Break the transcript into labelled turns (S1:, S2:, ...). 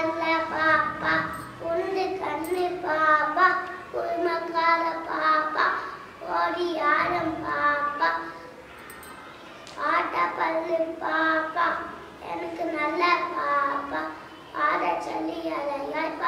S1: கல்ல பாப்பா. உண்டு கண்ணு பாப்பா. குருமக்கால பாப்பா. ஓடி ஆடம் பாப்பா. ஆட்ட பல்லு பாப்பா. எனக்கு நல்ல பாப்பா. ஆட சொல்லி அழகாய்